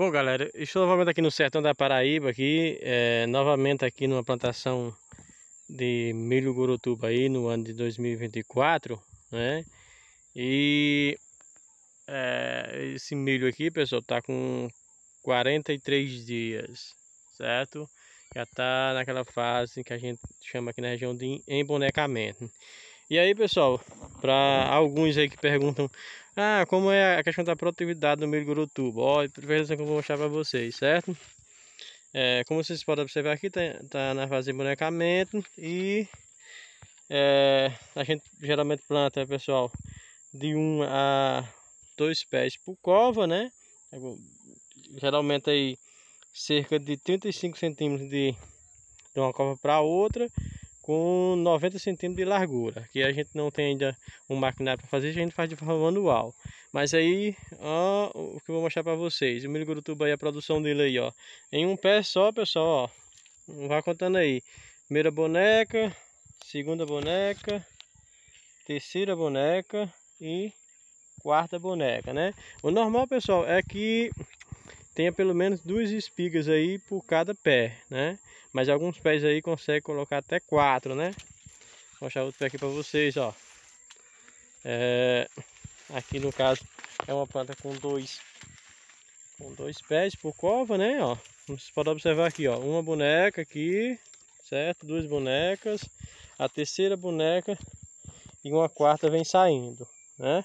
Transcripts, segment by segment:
Bom galera, estou novamente aqui no sertão da Paraíba aqui, é, novamente aqui numa plantação de milho gurutuba aí no ano de 2024, né? E é, esse milho aqui, pessoal, tá com 43 dias, certo? Já tá naquela fase que a gente chama aqui na região de embonecamento. E aí, pessoal, para alguns aí que perguntam, ah, como é a questão da produtividade do milho gurutuba? Ó, primeiro que eu vou mostrar para vocês, certo? É, como vocês podem observar aqui, tá, tá na fase de bonecamento e é, a gente geralmente planta, pessoal, de um a dois pés por cova, né? Geralmente aí cerca de 35 centímetros de, de uma cova para outra com 90 centímetros de largura. Que a gente não tem ainda um maquinário para fazer, a gente faz de forma manual. Mas aí, ó, o que eu vou mostrar para vocês. O milho gurutuba aí, a produção dele aí, ó. Em um pé só, pessoal, ó. Vai contando aí. Primeira boneca, segunda boneca, terceira boneca e quarta boneca, né? O normal, pessoal, é que tenha pelo menos duas espigas aí por cada pé, né? Mas alguns pés aí consegue colocar até quatro, né? Vou mostrar outro pé aqui para vocês, ó. É, aqui no caso é uma planta com dois com dois pés por cova, né? Ó, vocês podem observar aqui, ó, uma boneca aqui, certo? Duas bonecas, a terceira boneca e uma quarta vem saindo, né?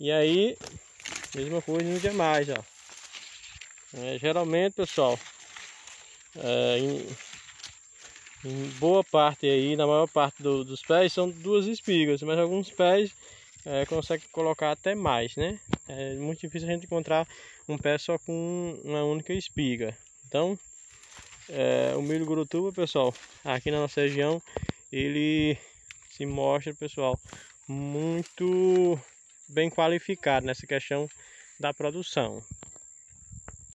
E aí, mesma coisa nos demais, ó. É, geralmente, pessoal, é, em, em, boa parte aí, na maior parte do, dos pés, são duas espigas, mas alguns pés é, consegue colocar até mais, né? É muito difícil a gente encontrar um pé só com uma única espiga. Então, é, o milho gurutuba, pessoal, aqui na nossa região, ele se mostra, pessoal, muito bem qualificado nessa questão da produção.